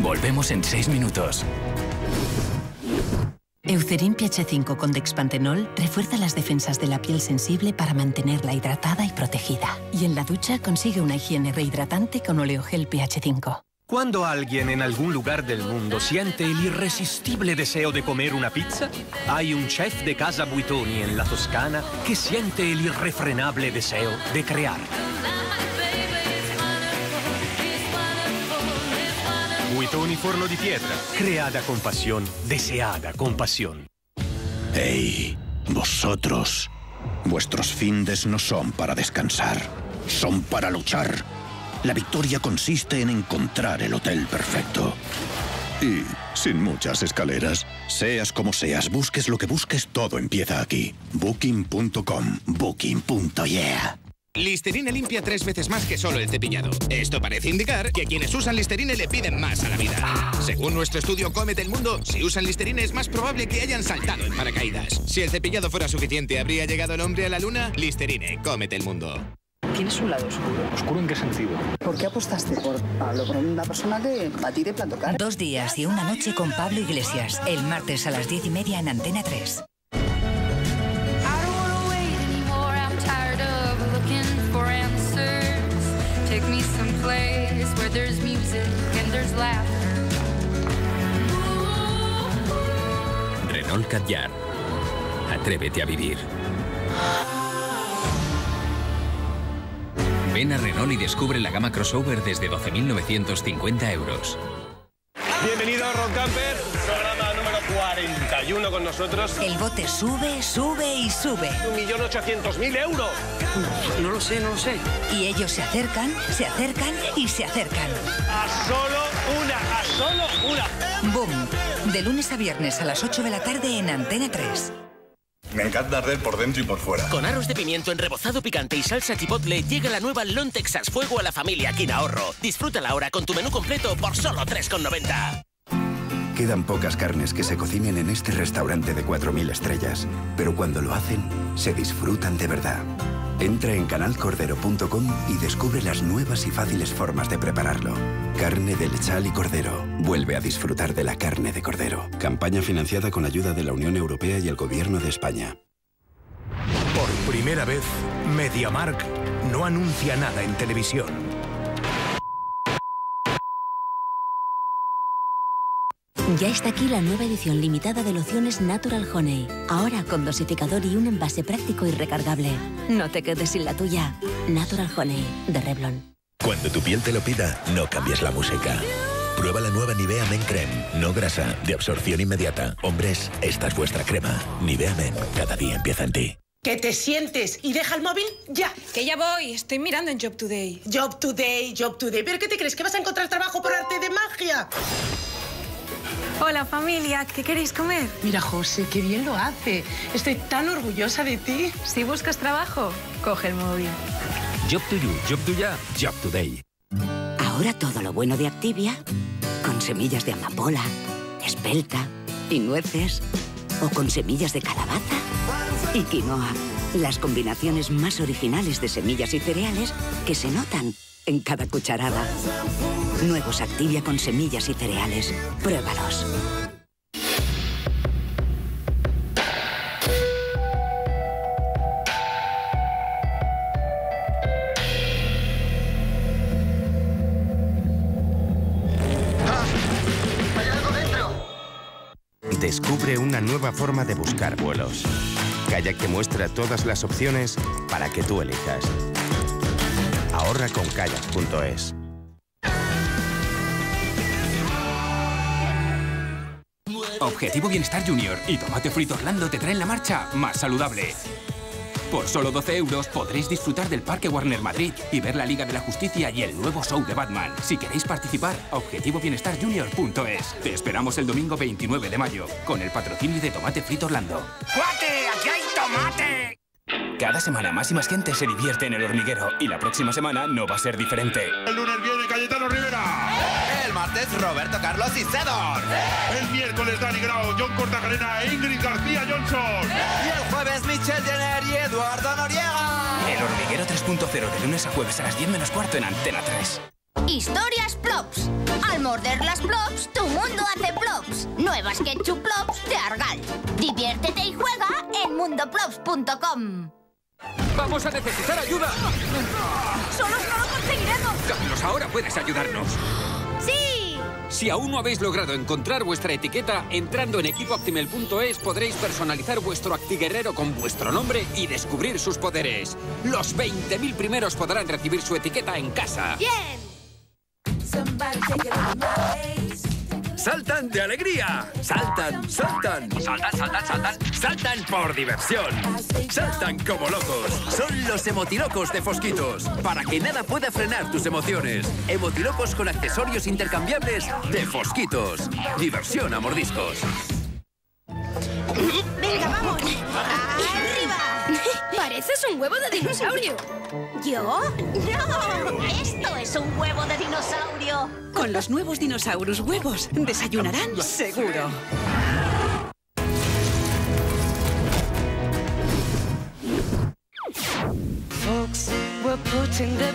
Volvemos en 6 minutos. Eucerin PH5 con Dexpantenol refuerza las defensas de la piel sensible para mantenerla hidratada y protegida. Y en la ducha consigue una higiene rehidratante con oleogel PH5. Cuando alguien en algún lugar del mundo siente el irresistible deseo de comer una pizza, hay un chef de casa Buitoni en la Toscana que siente el irrefrenable deseo de crear. Buitoni Forno di Pietra, creada con pasión, deseada con pasión. Hey, vosotros. Vuestros findes no son para descansar, son para luchar. La victoria consiste en encontrar el hotel perfecto. Y sin muchas escaleras. Seas como seas, busques lo que busques, todo empieza aquí. Booking.com. Booking.yeah. Listerine limpia tres veces más que solo el cepillado. Esto parece indicar que quienes usan Listerine le piden más a la vida. Según nuestro estudio Cómete el Mundo, si usan Listerine es más probable que hayan saltado en paracaídas. Si el cepillado fuera suficiente, ¿habría llegado el hombre a la luna? Listerine, cómete el mundo. Tienes un lado oscuro. ¿Oscuro en qué sentido? ¿Por qué apostaste por Pablo, por una persona que a ti te? Dos días y una noche con Pablo Iglesias. El martes a las diez y media en Antena 3. Atrévete a vivir. Ven a Renault y descubre la gama crossover desde 12.950 euros. Bienvenido Ron Camper, programa número 41 con nosotros. El bote sube, sube y sube. 1.800.000 euros. No lo sé, no lo sé. Y ellos se acercan, se acercan y se acercan. A solo una, a solo una. Boom. De lunes a viernes a las 8 de la tarde en Antena 3. Me encanta arder por dentro y por fuera. Con aros de pimiento en rebozado picante y salsa chipotle llega la nueva Lon Texas Fuego a la familia Ahorro. Disfrútala ahora con tu menú completo por solo 3,90. Quedan pocas carnes que se cocinen en este restaurante de 4.000 estrellas, pero cuando lo hacen, se disfrutan de verdad. Entra en canalcordero.com y descubre las nuevas y fáciles formas de prepararlo. Carne de lechal y cordero. Vuelve a disfrutar de la carne de cordero. Campaña financiada con ayuda de la Unión Europea y el Gobierno de España. Por primera vez, MediaMark no anuncia nada en televisión. Ya está aquí la nueva edición limitada de lociones Natural Honey. Ahora con dosificador y un envase práctico y recargable. No te quedes sin la tuya. Natural Honey, de Revlon. Cuando tu piel te lo pida, no cambies la música. Prueba la nueva Nivea Men Creme. No grasa, de absorción inmediata. Hombres, esta es vuestra crema. Nivea Men, cada día empieza en ti. Que te sientes y deja el móvil ya. Que ya voy, estoy mirando en Job Today. Job Today, Job Today. ¿Pero qué te crees? ¿Que vas a encontrar trabajo por arte de magia? Hola familia, ¿qué queréis comer? Mira, José, qué bien lo hace. Estoy tan orgullosa de ti. Si buscas trabajo, coge el móvil. Job to you, job to ya, job today. Ahora todo lo bueno de Activia, con semillas de amapola, espelta y nueces, o con semillas de calabaza y quinoa. Las combinaciones más originales de semillas y cereales que se notan en cada cucharada. Nuevos Activia con semillas y cereales. Pruébalos. Descubre una nueva forma de buscar vuelos. Kayak te muestra todas las opciones para que tú elijas. Ahorra con kayak.es. Objetivo Bienestar Junior y Tomate Frito Orlando te traen la marcha más saludable. Por solo 12 euros podréis disfrutar del Parque Warner Madrid y ver la Liga de la Justicia y el nuevo show de Batman. Si queréis participar, objetivobienestarjunior.es. Te esperamos el domingo 29 de mayo con el patrocinio de Tomate Frito Orlando. ¡Cuate! ¡Aquí hay tomate! Cada semana más y más gente se divierte en el hormiguero y la próxima semana no va a ser diferente. El lunes viene Cayetano Rivera. Martes Roberto Carlos y Cedor. El miércoles Dani Grau, John Cortajarena e Ingrid García Johnson. Y el jueves Michelle Jenner y Eduardo Noriega. El hormiguero 3.0 de lunes a jueves a las 10 menos cuarto en Antena 3. Historias Plops. Al morder las Plops, tu mundo hace Plops. Nuevas Ketchup Plops de Argal. Diviértete y juega en mundoplops.com. ¡Vamos a necesitar ayuda! ¡Solos no lo conseguiremos! Carlos, ahora puedes ayudarnos. ¡Sí! Si aún no habéis logrado encontrar vuestra etiqueta, entrando en equipoactimel.es podréis personalizar vuestro actiguerrero con vuestro nombre y descubrir sus poderes. Los 20.000 primeros podrán recibir su etiqueta en casa. ¡Bien! ¡Saltan de alegría! ¡Saltan, saltan! ¡Saltan, saltan, saltan! ¡Saltan por diversión! ¡Saltan como locos! Son los emotilocos de Fosquitos. Para que nada pueda frenar tus emociones. Emotilocos con accesorios intercambiables de Fosquitos. Diversión a mordiscos. ¡Venga, vamos! Pareces un huevo de dinosaurio. ¿Yo? ¡No! ¡Esto es un huevo de dinosaurio! Con los nuevos dinosaurus huevos, desayunarán seguro. Folks were putting the